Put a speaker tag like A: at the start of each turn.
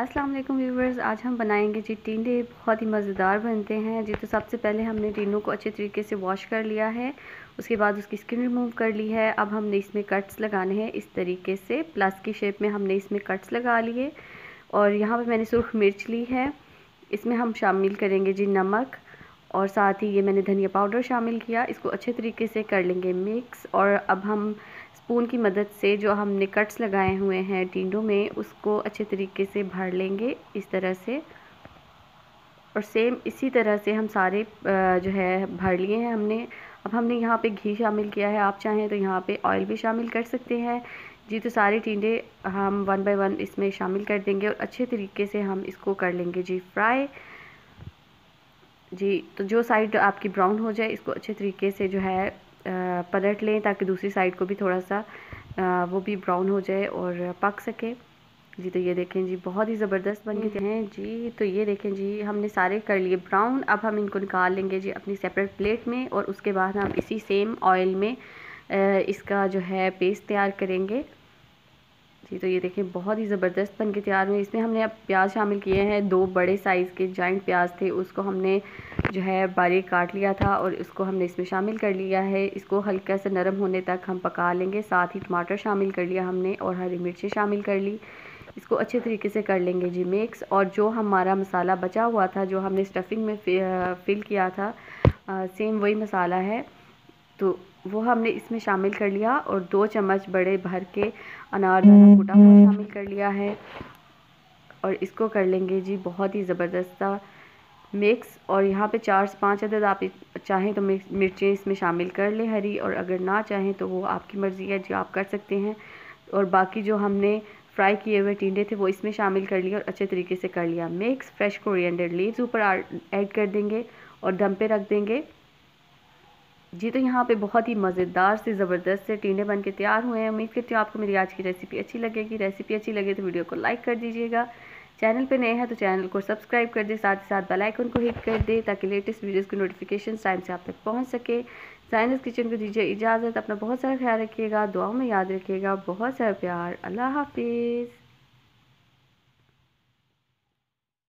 A: अस्सलाम वालेकुम व्यूवर्स, आज हम बनाएँगे जी टींडे। बहुत ही मज़ेदार बनते हैं जी। तो सबसे पहले हमने टीनों को अच्छे तरीके से वॉश कर लिया है। उसके बाद उसकी स्किन रिमूव कर ली है। अब हमने इसमें कट्स लगाने हैं। इस तरीके से प्लस की शेप में हमने इसमें कट्स लगा लिए। और यहाँ पर मैंने सुरख मिर्च ली है। इसमें हम शामिल करेंगे जी नमक। और साथ ही ये मैंने धनिया पाउडर शामिल किया। इसको अच्छे तरीके से कर लेंगे मिक्स। और अब हम स्पून की मदद से जो हमने कट्स लगाए हुए हैं टिंडों में, उसको अच्छे तरीके से भर लेंगे इस तरह से। और सेम इसी तरह से हम सारे जो है, भर लिए हैं हमने। अब हमने यहाँ पे घी शामिल किया है। आप चाहें तो यहाँ पे ऑयल भी शामिल कर सकते हैं। जी तो सारे टिंडे हम वन बाय वन इसमें शामिल कर देंगे और अच्छे तरीके से हम इसको कर लेंगे जी फ्राई जी तो जो साइड आपकी ब्राउन हो जाए, इसको अच्छे तरीके से जो है पलट लें ताकि दूसरी साइड को भी थोड़ा सा वो भी ब्राउन हो जाए और पक सके। जी तो ये देखें जी, बहुत ही ज़बरदस्त बन गए हैं। जी तो ये देखें जी, हमने सारे कर लिए ब्राउन अब हम इनको निकाल लेंगे जी अपनी सेपरेट प्लेट में और उसके बाद हम इसी सेम ऑयल में इसका जो है पेस्ट तैयार करेंगे। जी तो ये देखें बहुत ही ज़बरदस्त बन के तैयार हुए। इसमें हमने अब प्याज शामिल किए हैं। दो बड़े साइज़ के जॉइंट प्याज थे, उसको हमने जो है बारीक काट लिया था और इसको हमने इसमें शामिल कर लिया है। इसको हल्का सा नरम होने तक हम पका लेंगे, साथ ही टमाटर शामिल कर लिया हमने और हरी मिर्चें शामिल कर ली। इसको अच्छे तरीके से कर लेंगे जी मिक्स और जो हमारा मसाला बचा हुआ था, जो हमने स्टफिंग में फिल किया था सेम वही मसाला है। तो वो हमने इसमें शामिल कर लिया और दो चम्मच बड़े भर के अनारदाना कूटा हुआ शामिल कर लिया है। और इसको कर लेंगे जी बहुत ही ज़बरदस्त मिक्स और यहाँ पे चार से पाँच अदद आप चाहें तो मिर्चें इसमें शामिल कर लें हरी और अगर ना चाहें तो वो आपकी मर्ज़ी है जो आप कर सकते हैं। और बाकी जो हमने फ्राई किए हुए टिंडे थे वो इसमें शामिल कर लिए और अच्छे तरीके से कर लिया। मिक्स फ्रेश कोरिएंडर लीव्स ऊपर ऐड कर देंगे और दम पे रख देंगे। जी तो यहाँ पे बहुत ही मज़ेदार से ज़बरदस्त से टींडे बन के तैयार हुए हैं। उम्मीद करती हूँ आपको मेरी आज की रेसिपी अच्छी लगेगी। रेसिपी अच्छी लगे तो वीडियो को लाइक कर दीजिएगा। चैनल पे नए हैं तो चैनल को सब्सक्राइब कर दे। साथ ही साथ बेल आइकन को हिट कर दे ताकि लेटेस्ट वीडियोस की नोटिफिकेशन टाइम से आप तक पहुँच सके। साइनस किचन को दीजिए इजाज़त। अपना बहुत सारा ख्याल रखिएगा। दुआओं में याद रखिएगा। बहुत सारा प्यार। अल्लाह हाफिज़।